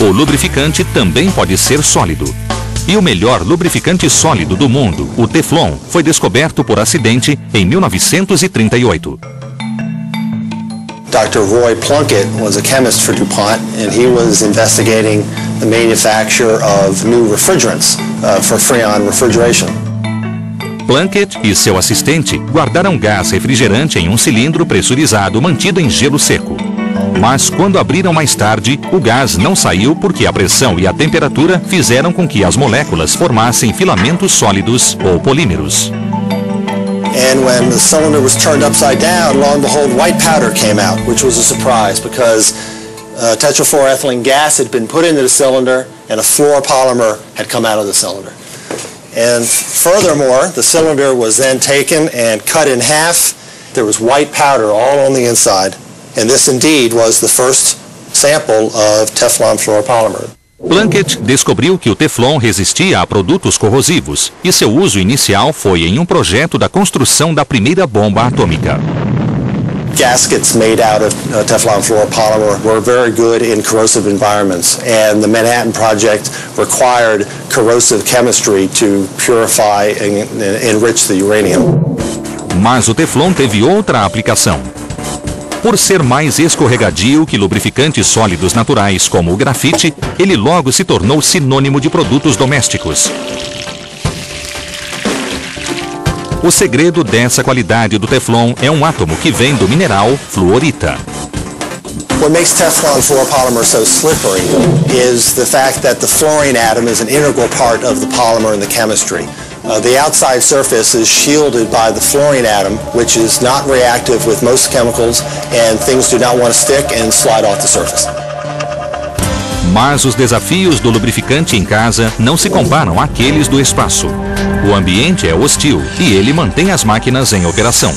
O lubrificante também pode ser sólido. E o melhor lubrificante sólido do mundo, o Teflon, foi descoberto por acidente em 1938. Dr. Roy Plunkett was a chemist for DuPont, and he was investigating the manufacture of new refrigerants uh, for Freon refrigeration. Plunkett e seu assistente guardaram gás refrigerante em um cilindro pressurizado mantido em gelo seco. Mas quando abriram mais tarde, o gás não saiu porque a pressão e a temperatura fizeram com que as moléculas formassem filamentos sólidos ou polímeros. And when the cylinder was turned upside down, lo and behold, white powder came out, which was a surprise because uh, tetrafluoroethylene gas had been put into the cylinder and a fluoropolymer had come out of the cylinder. And furthermore, the cylinder was then taken and cut in half. There was white powder all on the inside. And this indeed was the first sample of Teflon fluoropolymer. Plunkett descobriu que o Teflon resistia a produtos corrosivos e seu uso inicial foi em um projeto da construção da primeira bomba atômica. Gaskets made out of uh, Teflon fluoropolymer were very good in corrosive environments, and the Manhattan Project required corrosive chemistry to purify and enrich the uranium. Mas o Teflon teve outra aplicação. Por ser mais escorregadio que lubrificantes sólidos naturais como o grafite, ele logo se tornou sinônimo de produtos domésticos. O segredo dessa qualidade do Teflon é um átomo que vem do mineral fluorita. What makes Teflon fluoropolymer so slippery is the fact that the fluorine atom is an integral part of the polymer and the chemistry. Uh, the outside surface is shielded by the fluorine atom, which is not reactive with most chemicals, and things do not want to stick and slide off the surface. Mas os desafios do lubrificante em casa não se comparam àqueles do espaço. O ambiente é hostil e ele mantém as máquinas em operação.